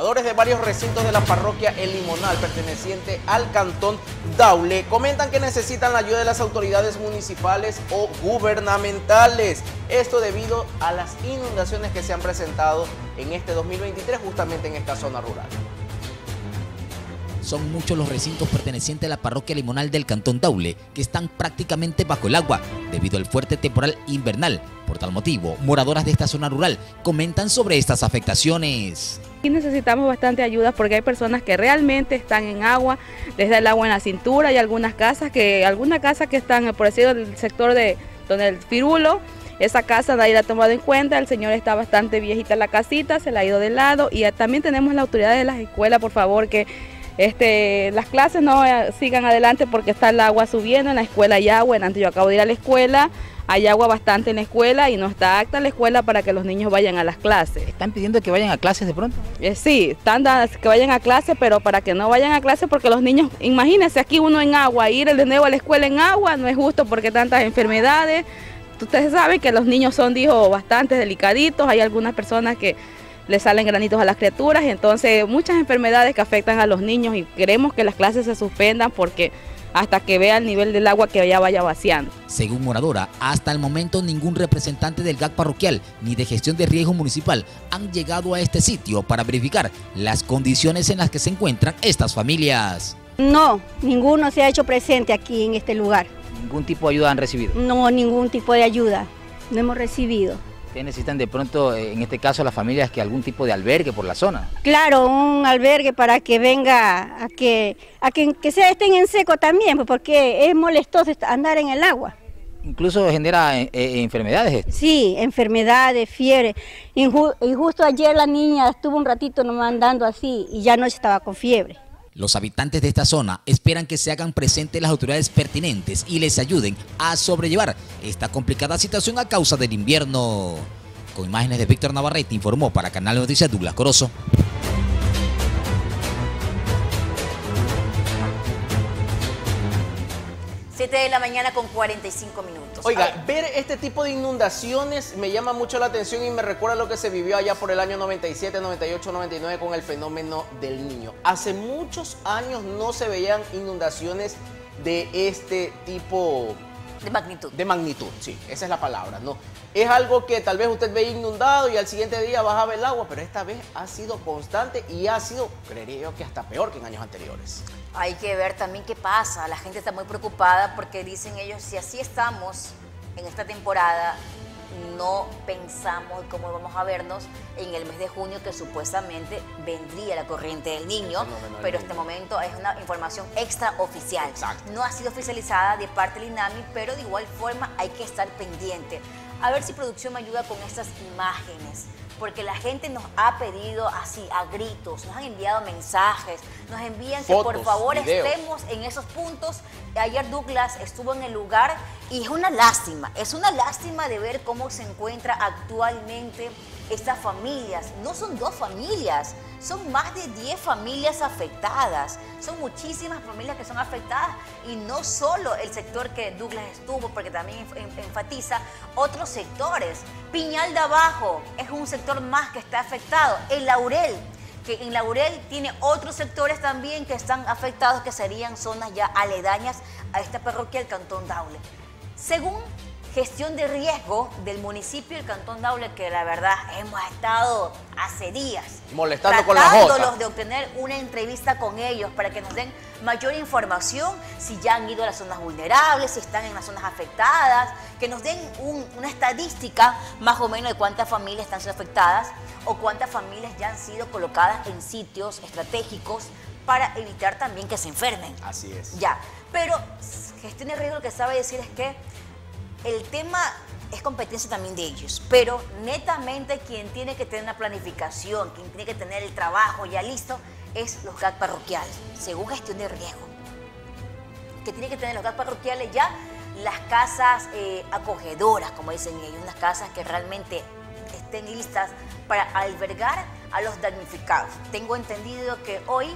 Moradores de varios recintos de la parroquia El Limonal, perteneciente al cantón Daule, comentan que necesitan la ayuda de las autoridades municipales o gubernamentales. Esto debido a las inundaciones que se han presentado en este 2023 justamente en esta zona rural. Son muchos los recintos pertenecientes a la parroquia limonal del Cantón Daule que están prácticamente bajo el agua debido al fuerte temporal invernal. Por tal motivo, moradoras de esta zona rural comentan sobre estas afectaciones. Aquí necesitamos bastante ayuda porque hay personas que realmente están en agua, desde el agua en la cintura, y algunas casas que, algunas casas que están por decir el sector de donde el Firulo, esa casa nadie la ha tomado en cuenta, el señor está bastante viejita la casita, se la ha ido de lado y también tenemos la autoridad de las escuelas, por favor, que este, las clases no eh, sigan adelante porque está el agua subiendo, en la escuela hay agua, antes yo acabo de ir a la escuela, hay agua bastante en la escuela y no está acta la escuela para que los niños vayan a las clases. ¿Están pidiendo que vayan a clases de pronto? Eh, sí, están dando que vayan a clases, pero para que no vayan a clases porque los niños, imagínense aquí uno en agua, ir de nuevo a la escuela en agua, no es justo porque tantas enfermedades. Ustedes saben que los niños son, dijo, bastante delicaditos, hay algunas personas que le salen granitos a las criaturas, y entonces muchas enfermedades que afectan a los niños y queremos que las clases se suspendan porque hasta que vea el nivel del agua que ya vaya vaciando. Según Moradora, hasta el momento ningún representante del GAC parroquial ni de gestión de riesgo municipal han llegado a este sitio para verificar las condiciones en las que se encuentran estas familias. No, ninguno se ha hecho presente aquí en este lugar. ¿Ningún tipo de ayuda han recibido? No, ningún tipo de ayuda. No hemos recibido. ¿Ustedes necesitan de pronto, eh, en este caso, las familias que algún tipo de albergue por la zona? Claro, un albergue para que venga, a que, a que, se estén en seco también, pues, porque es molestoso andar en el agua. Incluso genera eh, eh, enfermedades. Sí, enfermedades, fiebre. Y, justo ayer la niña estuvo un ratito nomás andando así y ya no estaba con fiebre. Los habitantes de esta zona esperan que se hagan presentes las autoridades pertinentes y les ayuden a sobrellevar esta complicada situación a causa del invierno. Con imágenes de Víctor Navarrete informó para Canal Noticias Douglas Corozo. 7 de la mañana con 45 minutos. Oiga, ver este tipo de inundaciones me llama mucho la atención y me recuerda lo que se vivió allá por el año 97, 98, 99 con el fenómeno del niño. Hace muchos años no se veían inundaciones de este tipo de magnitud. De magnitud, sí, esa es la palabra, ¿no? Es algo que tal vez usted ve inundado y al siguiente día bajaba el agua, pero esta vez ha sido constante y ha sido, creería yo, que hasta peor que en años anteriores. Hay que ver también qué pasa. La gente está muy preocupada porque dicen ellos, si así estamos en esta temporada, no pensamos cómo vamos a vernos en el mes de junio que supuestamente vendría la corriente del niño, pero este momento es una información extraoficial. No ha sido oficializada de parte del INAMI, pero de igual forma hay que estar pendiente. A ver si producción me ayuda con estas imágenes porque la gente nos ha pedido así, a gritos, nos han enviado mensajes, nos envían que por favor estemos en esos puntos. Ayer Douglas estuvo en el lugar y es una lástima, es una lástima de ver cómo se encuentra actualmente estas familias. No son dos familias, son más de 10 familias afectadas. Son muchísimas familias que son afectadas y no solo el sector que Douglas estuvo, porque también enfatiza otros sectores. Piñal de Abajo es un sector más que está afectado. El Laurel, que en Laurel tiene otros sectores también que están afectados, que serían zonas ya aledañas a esta parroquia del Cantón Daule. Según gestión de riesgo del municipio del Cantón Daule, que la verdad hemos estado hace días molestando con la de obtener una entrevista con ellos para que nos den mayor información, si ya han ido a las zonas vulnerables, si están en las zonas afectadas, que nos den una estadística más o menos de cuántas familias están siendo afectadas o cuántas familias ya han sido colocadas en sitios estratégicos para evitar también que se enfermen. Así es. Ya, pero gestión de riesgo lo que sabe decir es que el tema es competencia también de ellos, pero netamente quien tiene que tener una planificación, quien tiene que tener el trabajo ya listo, es los GAC parroquiales, según gestión de riesgo. Que tiene que tener los GAC parroquiales ya las casas eh, acogedoras, como dicen ellos, unas casas que realmente estén listas para albergar a los damnificados. Tengo entendido que hoy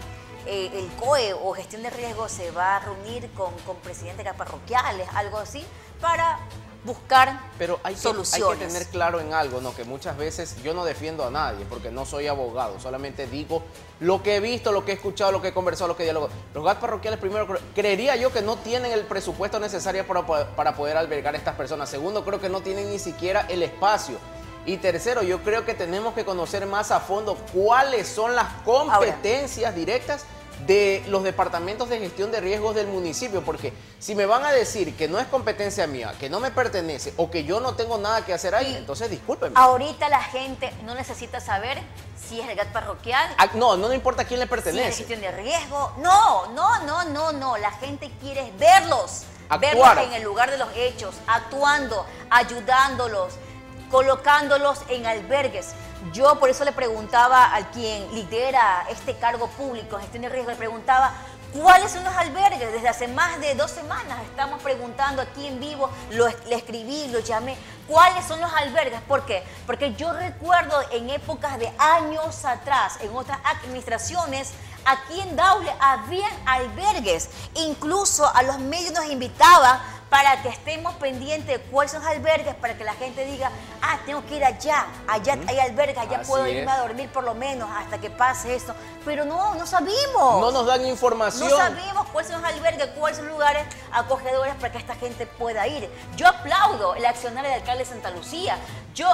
eh, el COE o gestión de riesgo se va a reunir con, con presidentes parroquiales, algo así, para buscar Pero hay que, hay soluciones. que tener claro en algo, ¿no? Que muchas veces yo no defiendo a nadie porque no soy abogado, solamente digo lo que he visto, lo que he escuchado, lo que he conversado, lo que dialogo. Los GAT parroquiales, primero, cre- creería yo que no tienen el presupuesto necesario para, para poder albergar a estas personas. Segundo, creo que no tienen ni siquiera el espacio. Y tercero, yo creo que tenemos que conocer más a fondo cuáles son las competencias directas de los departamentos de gestión de riesgos del municipio, porque si me van a decir que no es competencia mía, que no me pertenece o que yo no tengo nada que hacer ahí, Y entonces discúlpenme. Ahorita la gente no necesita saber si es el GAT parroquial, Ah, No, no me importa a quién le si es pertenece. gestión de riesgo. No, no, no, no, no. La gente quiere verlos. Actuar. Verlos en el lugar de los hechos, actuando, ayudándolos, colocándolos en albergues. Yo por eso le preguntaba al quien lidera este cargo público, gestión de riesgo, le preguntaba cuáles son los albergues. Desde hace más de dos semanas estamos preguntando aquí en vivo, lo, escribí, lo llamé, cuáles son los albergues. ¿Por qué? Porque yo recuerdo en épocas de años atrás, en otras administraciones, aquí en Daule habían albergues. Incluso a los medios nos invitaban para que estemos pendientes de cuáles son los albergues, para que la gente diga, ah, tengo que ir allá, allá hay albergues, allá Así puedo es. irme a dormir por lo menos hasta que pase esto. Pero no, no sabíamos. No nos dan No información. sabemos cuáles son los albergues, cuáles son los lugares acogedores para que esta gente pueda ir. Yo aplaudo el accionario del alcalde de Santa Lucía. Yo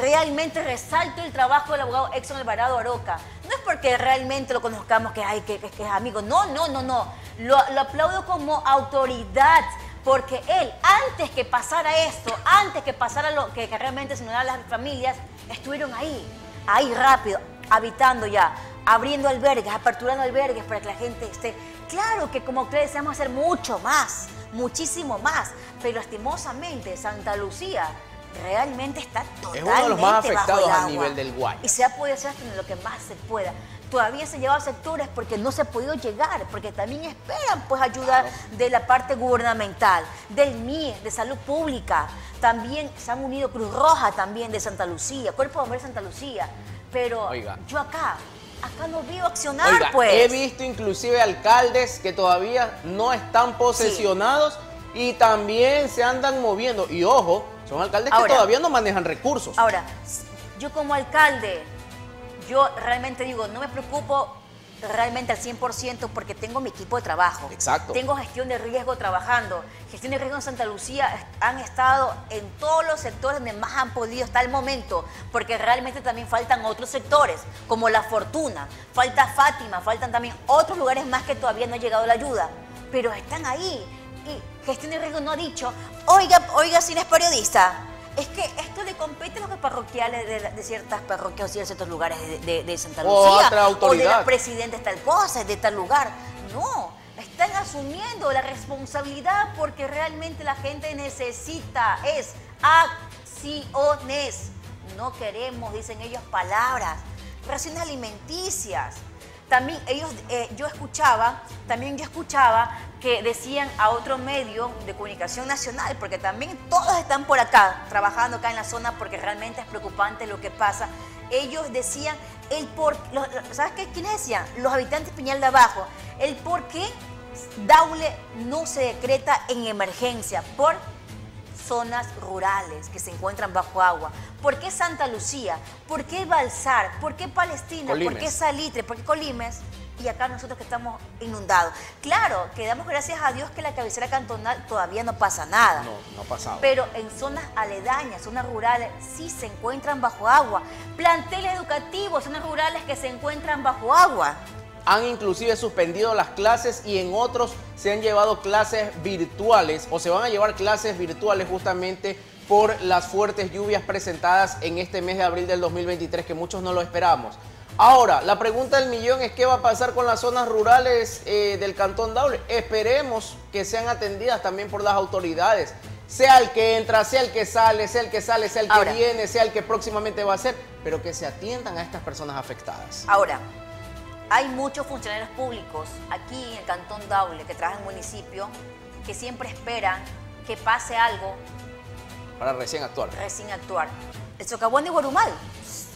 realmente resalto el trabajo del abogado Exxon Alvarado Aroca. No es porque realmente lo conozcamos, que, ay, que, que- que es amigo. No, no, no, no. Lo, lo aplaudo como autoridad. Porque él, antes que pasara esto, antes que pasara lo que, que realmente se nos las familias, estuvieron ahí, ahí rápido, habitando ya, abriendo albergues, aperturando albergues para que la gente esté. Claro que como ustedes deseamos hacer mucho más, muchísimo más, pero lastimosamente Santa Lucía realmente está totalmente Es uno de los más bajo el afectados a agua. nivel del Guaya. Y se ha podido hacer hasta lo que más se pueda. Todavía se lleva a sectores porque no se ha podido llegar, porque también esperan pues ayuda de la parte gubernamental, del MIE, de salud pública. También se han unido Cruz Roja también de Santa Lucía, Cuerpo de Bomberos de Santa Lucía. Pero Oiga. yo acá, acá no veo accionar Oiga, pues. he visto inclusive alcaldes que todavía no están posesionados y también se andan moviendo. Y ojo, son alcaldes Ahora. que todavía no manejan recursos. Ahora, yo como alcalde, yo realmente digo, no me preocupo realmente al 100% porque tengo mi equipo de trabajo. Exacto. Tengo gestión de riesgo trabajando. Gestión de riesgo en Santa Lucía han estado en todos los sectores donde más han podido hasta el momento, porque realmente también faltan otros sectores, como La Fortuna, falta Fátima, faltan también otros lugares más que todavía no ha llegado la ayuda, pero están ahí. Y gestión de riesgo no ha dicho, oiga, oiga, si no es periodista, es que esto le compete parroquiales de, de ciertas parroquias o de ciertos lugares de, de- de Santa O Lucía. O de la presidenta tal cosa, de tal lugar. No, están asumiendo la responsabilidad porque realmente la gente necesita, es acciones. No queremos, dicen ellos, palabras, raciones alimenticias. También ellos, eh, yo escuchaba, también yo escuchaba que decían a otro medio de comunicación nacional, porque también todos están por acá, trabajando acá en la zona, porque realmente es preocupante lo que pasa. Ellos decían el por, ¿sabes qué? ¿Quiénes decían? Los habitantes Piñal de Abajo, el por qué Daule no se decreta en emergencia por zonas rurales que se encuentran bajo agua. ¿Por qué Santa Lucía? ¿Por qué Balsar? ¿Por qué Palestina? ¿Por qué Salitre? ¿Por qué Colimes? Y acá nosotros que estamos inundados. Claro, que damos gracias a Dios que la cabecera cantonal todavía no pasa nada. No, no ha pasado. Pero en zonas aledañas, zonas rurales, sí se encuentran bajo agua. Planteles educativos, zonas rurales que se encuentran bajo agua. Han inclusive suspendido las clases y en otros se han llevado clases virtuales o se van a llevar clases virtuales justamente por las fuertes lluvias presentadas en este mes de abril del 2023 que muchos no lo esperamos. Ahora, la pregunta del millón es qué va a pasar con las zonas rurales eh, del Cantón Daule. Esperemos que sean atendidas también por las autoridades. Sea el que entra, sea el que sale, sea el que sale, sea el que Ahora. viene, sea el que próximamente va a ser, pero que se atiendan a estas personas afectadas. Ahora, hay muchos funcionarios públicos aquí en el Cantón Daule que trabajan en el municipio que siempre esperan que pase algo Para recién actuar. recién actuar. El socavón de Guarumal,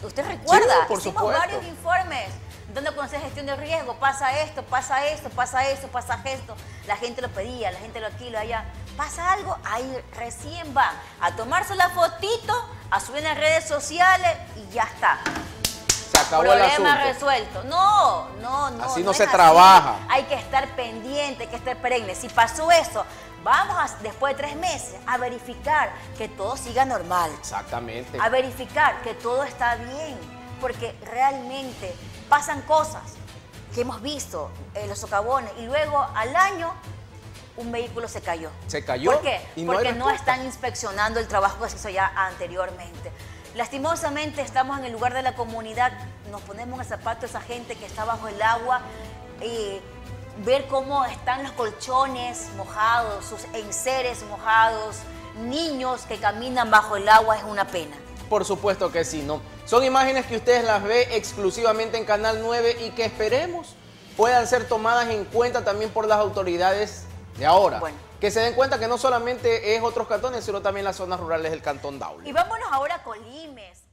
usted recuerda, por hicimos supuesto. varios informes dando con esa gestión de riesgo, pasa esto, pasa esto, pasa esto, pasa esto. La gente lo pedía, la gente lo aquí, lo allá. Pasa algo, ahí recién va a tomarse la fotito, a subir en las redes sociales y ya está. El Problema asunto. resuelto. No, no, no. Así no es se trabaja. Hay que estar pendiente, hay que estar perenne. Si pasó eso, vamos a- después de tres meses a verificar que todo siga normal. Exactamente. A verificar que todo está bien. Porque realmente pasan cosas que hemos visto en los socavones y luego al año un vehículo se cayó. Se cayó ¿Por qué? y no Porque no, están inspeccionando el trabajo que se hizo ya anteriormente. Lastimosamente estamos en el lugar de la comunidad, nos ponemos en el zapato de esa gente que está bajo el agua y ver cómo están los colchones mojados, sus enseres mojados, niños que caminan bajo el agua es una pena. Por supuesto que sí, ¿no? Son imágenes que ustedes las ve exclusivamente en Canal 9 y que esperemos puedan ser tomadas en cuenta también por las autoridades de ahora. Bueno. Que se den cuenta que no solamente es otros cantones, sino también las zonas rurales del Cantón Daule. Y vámonos ahora a Colimes.